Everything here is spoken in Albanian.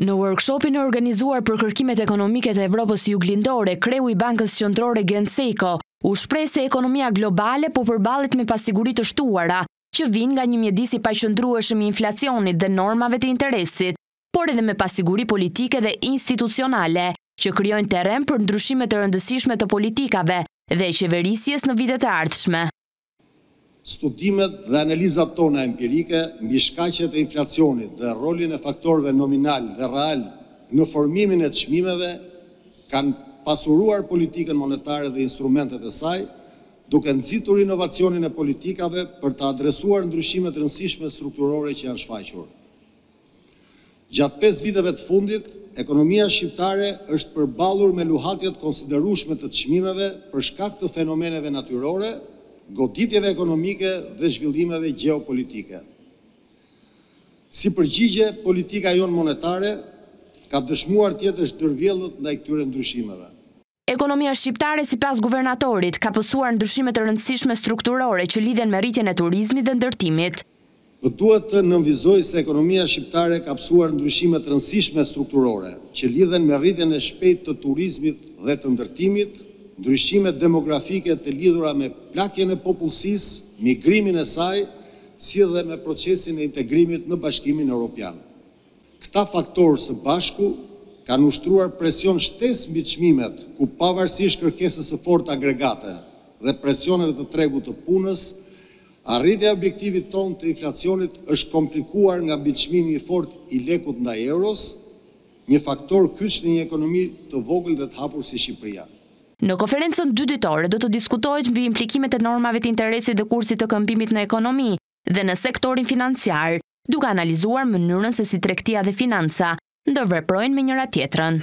Në workshopin e organizuar për kërkimet ekonomike të Evropës Juglindore, kreu i Bankës Qendrore Gent Sejko u shpreh se ekonomia globale po përballet me pasiguri të shtuara, që vijnë nga një mjedis i paqëndrueshëm i inflacionit dhe normave të interesit, por edhe me pasiguri politike dhe institucionale, që krijojnë terren për ndryshime të rëndësishme të politikave dhe qeverisjes në vitet e ardhshme. Studimet dhe analizat tona empirike mbi shkaqet e inflacionit dhe rolin e faktorëve nominalë dhe realë në formimin e çmimeve kanë pasuruar politikën monetare dhe instrumentet e saj, duke nxitur inovacionin e politikave për të adresuar ndryshimet e rëndësishme strukturore që janë shfaqur. Gjatë pesë viteve të fundit, ekonomia shqiptare është përballur me luhatje të konsiderueshme të çmimeve për shkak të fenomeneve natyrore, goditjeve ekonomike dhe zhvillimeve gjeopolitike. Si përgjigje, politika jonë monetare ka dëshmuar të jetë e zhdërvjellët ndaj këtyre ndryshimeve. Ekonomia shqiptare, sipas guvernatorit, ka pësuar ndryshime të rëndësishme strukturore që lidhen me rritjen e turizmit dhe ndërtimit. Më duhet të nënvizoj se ekonomia shqiptare ka pësuar ndryshime të rëndësishme strukturore që lidhen me rritjen e shpejtë të turizmit dhe të ndërtimit, ndryshimet demografike të lidhura me plakjen e popullsisë, migrimin e saj, si dhe me procesin e integrimit në Bashkimin Europian. Këta faktorë së bashku kanë ushtruar presion shtesë mbi çmimet, ku pavarësisht kërkesës së fortë agregate dhe presioneve të tregut të punës, arritja e objektivit tonë të inflacionit është komplikuar nga mbiçmimi i fortë i lekut ndaj euros, një faktor kyç në një ekonomi të vogël dhe të hapur si Shqipëria. Në konferencën dyditore do të diskutohet mbi implikimet e normave të interesit dhe kursit të këmbimit në ekonomi, dhe në sektorin financiar, duke analizuar mënyrën se si tregtia dhe financa ndërveprojnë me njëra-tjetrën.